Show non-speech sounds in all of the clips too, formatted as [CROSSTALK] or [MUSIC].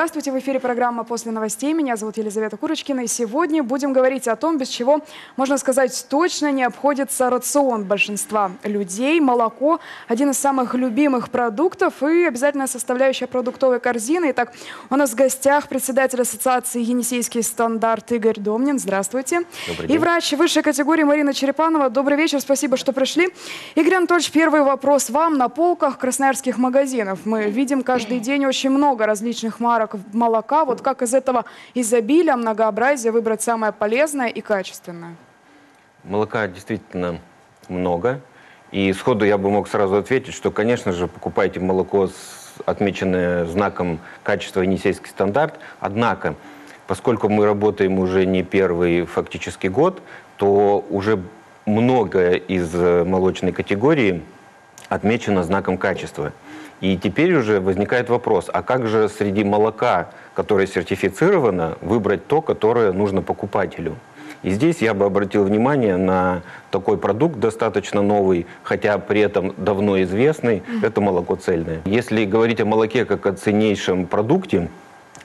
Здравствуйте, в эфире программа «После новостей». Меня зовут Елизавета Курочкина. И сегодня будем говорить о том, без чего, можно сказать, точно не обходится рацион большинства людей. Молоко – один из самых любимых продуктов и обязательная составляющая продуктовой корзины. Итак, у нас в гостях председатель Ассоциации «Енисейский стандарт» Игорь Домнин. Здравствуйте. Добрый день. И врач высшей категории Марина Черепанова. Добрый вечер, спасибо, что пришли. Игорь Анатольевич, первый вопрос вам. На полках красноярских магазинов мы видим каждый день очень много различных марок молока. Вот как из этого изобилия, многообразия выбрать самое полезное и качественное? Молока действительно много. И сходу я бы мог сразу ответить, что, конечно же, покупайте молоко, с, отмеченное знаком качества «Енисейский стандарт». Однако, поскольку мы работаем уже не первый фактически год, то уже многое из э, молочной категории отмечено знаком качества. И теперь уже возникает вопрос, а как же среди молока, которое сертифицировано, выбрать то, которое нужно покупателю? И здесь я бы обратил внимание на такой продукт достаточно новый, хотя при этом давно известный, это молоко цельное. Если говорить о молоке как о ценнейшем продукте,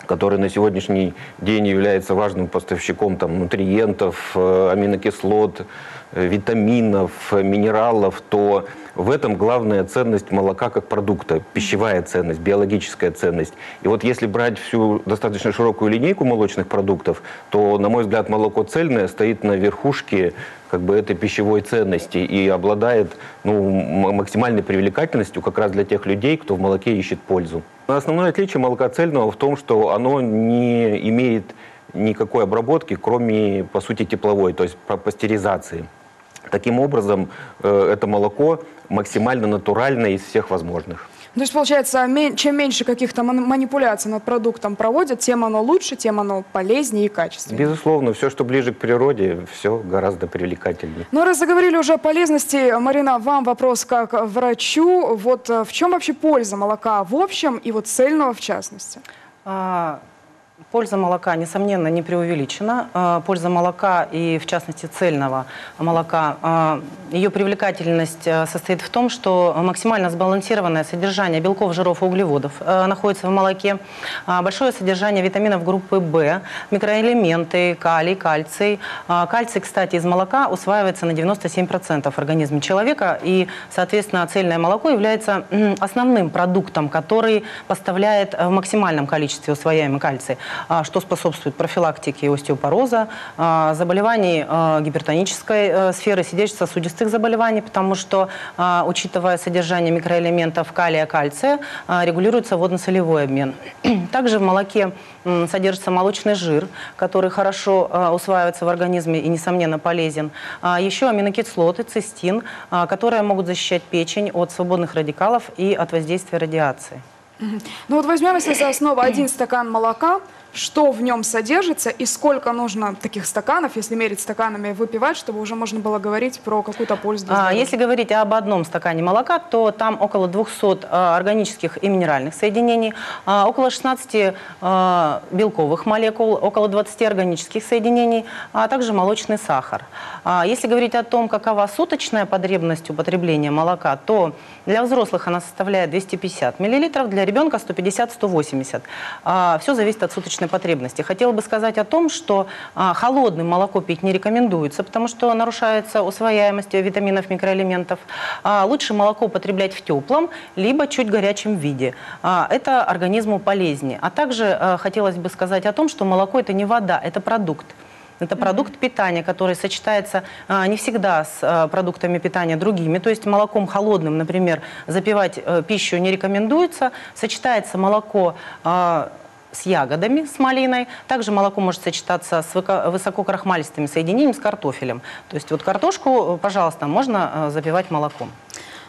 который на сегодняшний день является важным поставщиком там, нутриентов, э, аминокислот, э, витаминов, минералов, то в этом главная ценность молока как продукта, пищевая ценность, биологическая ценность. И вот если брать всю достаточно широкую линейку молочных продуктов, то, на мой взгляд, молоко цельное стоит на верхушке как бы этой пищевой ценности и обладает ну, максимальной привлекательностью как раз для тех людей, кто в молоке ищет пользу. Основное отличие молока цельного в том, что оно не имеет никакой обработки, кроме, по сути, тепловой, то есть пастеризации. Таким образом, э, это молоко максимально натуральное из всех возможных. То есть, получается, чем меньше каких-то манипуляций над продуктом проводят, тем оно лучше, тем оно полезнее и качественнее. Безусловно, все, что ближе к природе, все гораздо привлекательнее. Ну, раз заговорили уже о полезности, Марина, вам вопрос как врачу. Вот э, в чем вообще польза молока в общем и вот цельного в частности? А, Польза молока, несомненно, не преувеличена. А, польза молока и, в частности, цельного молока, а, ее привлекательность а, состоит в том, что максимально сбалансированное содержание белков, жиров и углеводов находится в молоке, большое содержание витаминов группы В, микроэлементы, калий, кальций. Кальций, кстати, из молока усваивается на 97% в организме человека, и, соответственно, цельное молоко является основным продуктом, который поставляет в максимальном количестве усвояемый кальций. А, что способствует профилактике остеопороза, а, заболеваний а, гипертонической э, сферы, сердечно-сосудистых заболеваний, потому что, учитывая содержание микроэлементов калия, кальция, регулируется водно-солевой обмен. [CLEARS THROAT] Также в молоке содержится молочный жир, который хорошо усваивается в организме и, несомненно, полезен. Еще аминокислоты, цистин, которые могут защищать печень от свободных радикалов и от воздействия радиации. Ну вот возьмем, если за основу один стакан молока, что в нем содержится и сколько нужно таких стаканов, если мерить стаканами, выпивать, чтобы уже можно было говорить про какую-то пользу. А, если говорить об одном стакане молока, то там около 200 а, органических и минеральных соединений, а, около 16 а, белковых молекул, около 20 органических соединений, а также молочный сахар. А, если говорить о том, какова суточная потребность употребления молока, то для взрослых она составляет 250 мл, для ребенка 150-180. А, все зависит от суточной личной потребности. Хотела бы сказать о том, что а, холодным молоко пить не рекомендуется, потому что нарушается усвояемость витаминов, микроэлементов. А, лучше молоко употреблять в теплом, либо чуть горячем виде. А, это организму полезнее. А также а, хотелось бы сказать о том, что молоко это не вода, это продукт. Это продукт питания, который сочетается а, не всегда с а, продуктами питания другими. То есть молоком холодным, например, запивать а, пищу не рекомендуется. Сочетается молоко а, с ягодами, с малиной. Также молоко может сочетаться с высококрахмалистыми соединениями с картофелем. То есть вот картошку, пожалуйста, можно э, запивать молоком.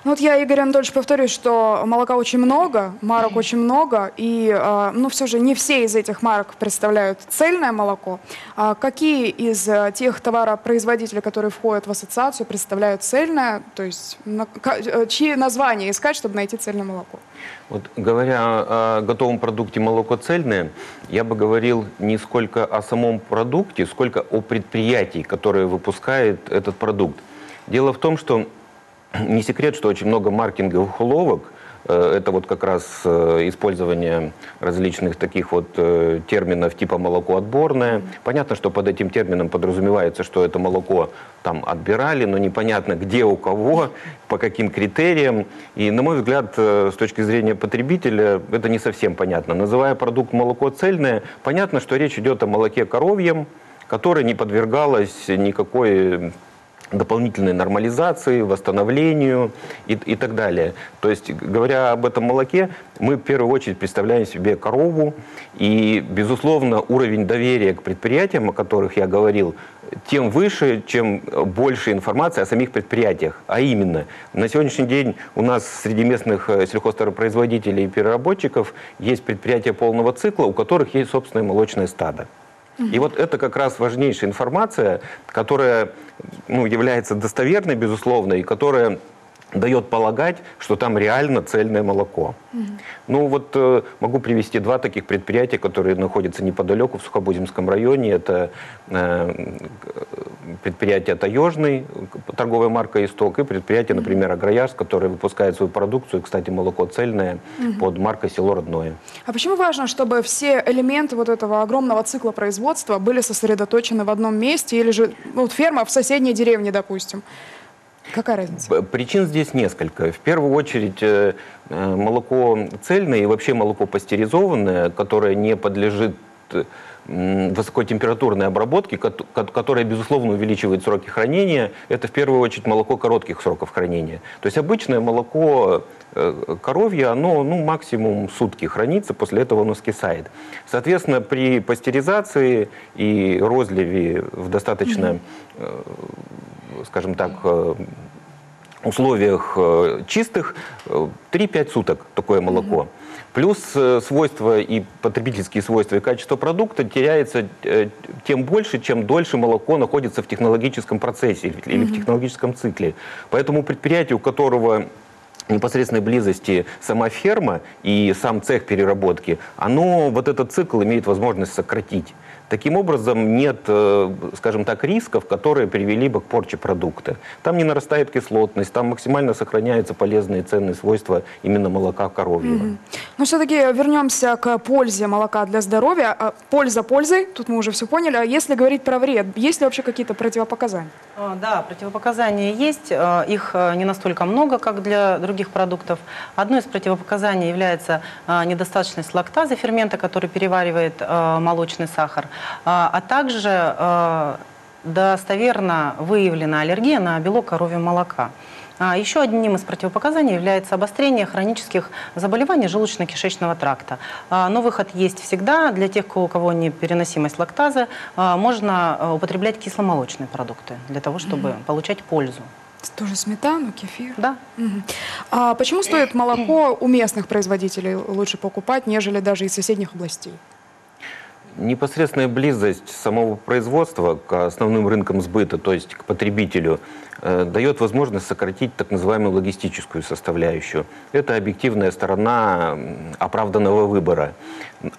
Ну вот я, Игорь Анатольевич, повторюсь, что молока очень много, марок очень много, и, э, ну, все же не все из этих марок представляют цельное молоко. А какие из э, тех товаропроизводителей, которые входят в ассоциацию, представляют цельное, то есть на, э, чьи названия искать, чтобы найти цельное молоко? Вот, говоря о готовом продукте молоко цельное, я бы говорил не сколько о самом продукте, сколько о предприятии, которое выпускает этот продукт. Дело в том, что [CLEARS THROAT] не секрет, что очень много маркетинговых уловок это вот как раз использование различных таких вот терминов типа молоко отборное. Понятно, что под этим термином подразумевается, что это молоко там отбирали, но непонятно где у кого, по каким критериям. И, на мой взгляд, с точки зрения потребителя, это не совсем понятно. Называя продукт молоко цельное, понятно, что речь идет о молоке коровьем, которое не подвергалось никакой дополнительной нормализации, восстановлению и, и так далее. То есть, говоря об этом молоке, мы в первую очередь представляем себе корову, и, безусловно, уровень доверия к предприятиям, о которых я говорил, тем выше, чем больше информации о самих предприятиях. А именно, на сегодняшний день у нас среди местных э, сельхозтоваропроизводителей и переработчиков есть предприятия полного цикла, у которых есть собственное молочное стадо. И вот это как раз важнейшая информация, которая ну, является достоверной, безусловно, и которая дает полагать, что там реально цельное молоко. Угу. Ну вот э, могу привести два таких предприятия, которые находятся неподалеку в Сухобузимском районе. Это э, предприятие «Таежный», торговая марка «Исток», и предприятие, например, «Агроярс», которое выпускает свою продукцию, кстати, молоко цельное, угу. под маркой «Село Родное». А почему важно, чтобы все элементы вот этого огромного цикла производства были сосредоточены в одном месте, или же ну, вот ферма в соседней деревне, допустим? Какая разница? Причин здесь несколько. В первую очередь э, э, молоко цельное и вообще молоко пастеризованное, которое не подлежит высокотемпературной обработки, которая, безусловно, увеличивает сроки хранения, это в первую очередь молоко коротких сроков хранения. То есть обычное молоко э, коровье, оно ну, максимум сутки хранится, после этого оно скисает. Соответственно, при пастеризации и розливе в достаточно скажем так, э, условиях э, чистых 3-5 э, суток такое молоко. Плюс свойства и потребительские свойства и качество продукта теряется тем больше, чем дольше молоко находится в технологическом процессе или в технологическом цикле. Поэтому предприятие, у которого непосредственной близости сама ферма и сам цех переработки, оно вот этот цикл имеет возможность сократить. Таким образом, нет, э, скажем так, рисков, которые привели бы к порче продукта. Там не нарастает кислотность, там максимально сохраняются полезные ценные свойства именно молока коровьего. Mm -hmm. Но все-таки вернемся к пользе молока для здоровья. А, польза пользой, тут мы уже все поняли. А если говорить про вред, есть ли вообще какие-то противопоказания? А, да, противопоказания есть. А, их не настолько много, как для других продуктов. Одно из противопоказаний является недостаточность лактазы, фермента, который переваривает молочный сахар. А, а также а, достоверно выявлена аллергия на белок коровьего молока. А еще одним из противопоказаний является обострение хронических заболеваний желудочно-кишечного тракта. Но выход есть всегда. Для тех, у кого непереносимость лактазы, можно употреблять кисломолочные продукты для того, чтобы mm-hmm. получать пользу. Тоже сметану, кефир? Да. Угу. А почему стоит молоко у местных производителей лучше покупать, нежели даже из соседних областей? Непосредственная близость самого производства к основным рынкам сбыта, то есть к потребителю, Э, дает возможность сократить так называемую логистическую составляющую. Это объективная сторона оправданного выбора.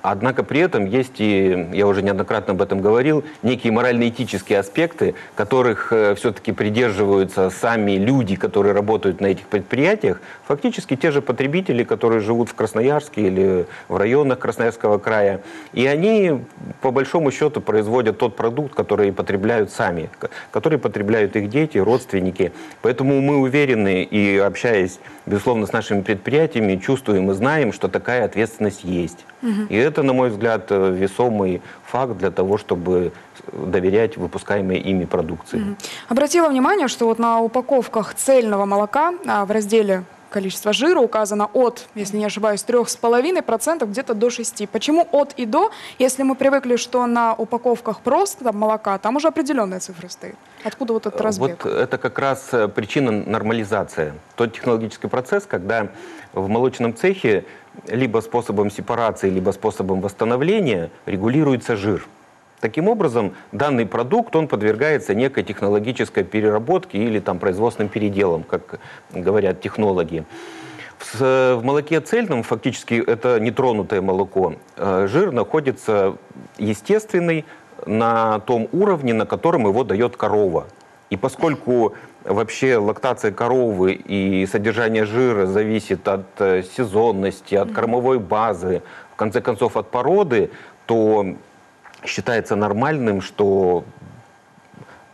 Однако при этом есть и, я уже неоднократно об этом говорил, некие морально-этические аспекты, которых э, все-таки придерживаются сами люди, которые работают на этих предприятиях, фактически те же потребители, которые живут в Красноярске или в районах Красноярского края. И они, по большому счету, производят тот продукт, который потребляют сами, который потребляют их дети, родственники. Поэтому мы уверены и общаясь, безусловно, с нашими предприятиями, чувствуем и знаем, что такая ответственность есть. Угу. И это, на мой взгляд, э, весомый факт для того, чтобы доверять выпускаемой ими продукции. Угу. Обратила внимание, что вот на упаковках цельного молока а, в разделе количество жира указано от, если не ошибаюсь, 3,5% где-то до 6%. Почему от и до, если мы привыкли, что на упаковках просто там, молока, там уже определенная цифра стоит? Откуда вот этот разбег? Вот это как раз э, причина нормализации. Тот технологический процесс, когда в молочном цехе либо способом сепарации, либо способом восстановления регулируется жир. Таким образом, данный продукт, он подвергается некой технологической переработке или там производственным переделам, как говорят технологи. В, в молоке цельном, фактически это нетронутое молоко, э, жир находится естественный на том уровне, на котором его дает корова. И поскольку вообще лактация коровы и содержание жира зависит от э, сезонности, от кормовой базы, в конце концов от породы, то считается нормальным, что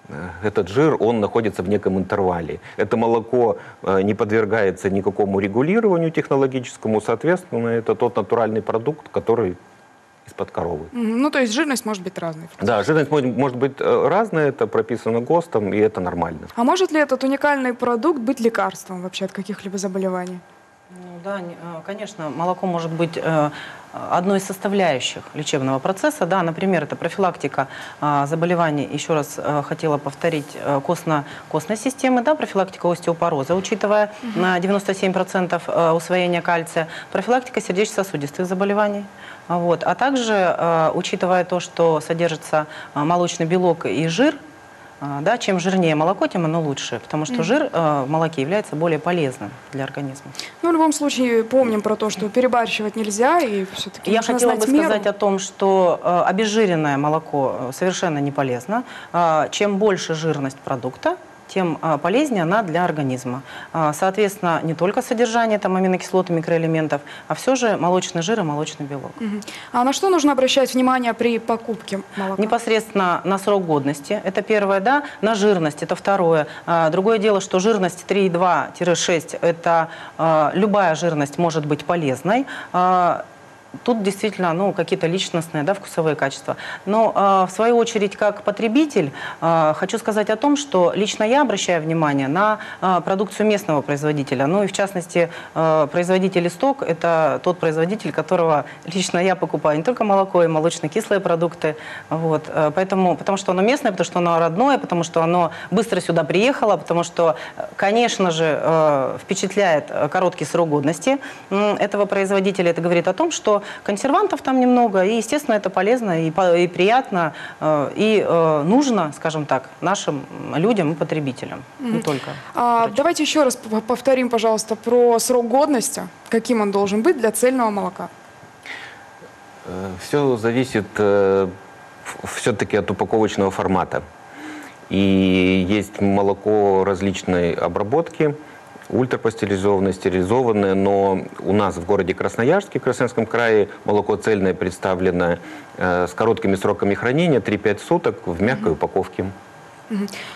э, этот жир, он находится в неком интервале. Это молоко э, не подвергается никакому регулированию технологическому, соответственно, это тот натуральный продукт, который из-под коровы. Ну, то есть жирность может быть разной. Да, жирность может, может быть э, разная, это прописано ГОСТом, и это нормально. А может ли этот уникальный продукт быть лекарством вообще от каких-либо заболеваний? Да, э, конечно, молоко может быть э, одной из составляющих лечебного процесса. Да, например, это профилактика а, заболеваний, еще раз э, хотела повторить, костно, костной системы, да, профилактика остеопороза, учитывая на 97% э, усвоения кальция, профилактика сердечно-сосудистых заболеваний. А Вот. А также, учитывая то, что содержится молочный белок и жир, а, Да, чем жирнее молоко, тем оно лучше, потому что жир э, в молоке является более полезным для организма. Ну, в любом случае, помним про то, что перебарщивать нельзя, и все-таки Я хотела бы меру. сказать о том, что э, обезжиренное молоко э, совершенно не полезно. А, чем больше жирность продукта, тем а, полезнее она для организма. А, соответственно, не только содержание там, аминокислот и микроэлементов, а все же молочный жир и молочный белок. А на что нужно обращать внимание при покупке молока? Непосредственно на срок годности, это первое, да, на жирность, это второе. А, Другое дело, что жирность 3,2-6, это любая жирность может быть полезной. Тут действительно ну, какие-то личностные, да, вкусовые качества. Но а, в свою очередь, как потребитель, а, хочу сказать о том, что лично я обращаю внимание на а, продукцию местного производителя. Ну и в частности, а, производитель исток – это тот производитель, которого лично я покупаю не только молоко и молочно-кислые продукты. Вот. э, Поэтому, потому что оно местное, потому что оно родное, потому что оно быстро сюда приехало, потому что, э, конечно же, э, впечатляет э, короткий срок годности этого производителя. Это говорит о том, что консервантов там немного, и, естественно, это полезно и, и приятно, э, и э, нужно, скажем так, нашим людям и потребителям, не только. А, давайте еще раз повторим, пожалуйста, про срок годности. Каким он должен быть для цельного молока? Все зависит все-таки от упаковочного формата. И есть молоко различной обработки, ультрапастеризованное, стерилизованное, но у нас в городе Красноярске, в Красноярском крае, молоко цельное представлено э, с короткими сроками хранения, 3-5 суток в мягкой упаковке.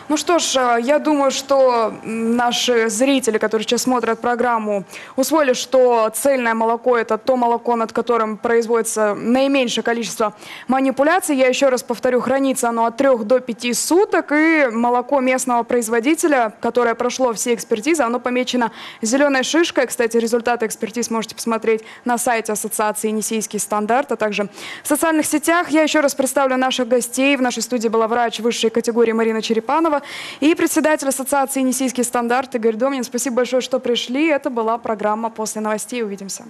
Ну что ж, э, я думаю, что наши зрители, которые сейчас смотрят программу, усвоили, что цельное молоко – это то молоко, над которым производится наименьшее количество манипуляций. Я еще раз повторю, хранится оно от 3 до 5 суток. И молоко местного производителя, которое прошло все экспертизы, оно помечено зеленой шишкой. Кстати, результаты экспертиз можете посмотреть на сайте Ассоциации «Енисейский стандарт», а также в социальных сетях. Я еще раз представлю наших гостей. В нашей студии была врач высшей категории Марина Черепанова и председатель Ассоциации «Енисейский стандарт» Игорь Домнин. Спасибо большое, что пришли. Это была программа «После новостей». Увидимся.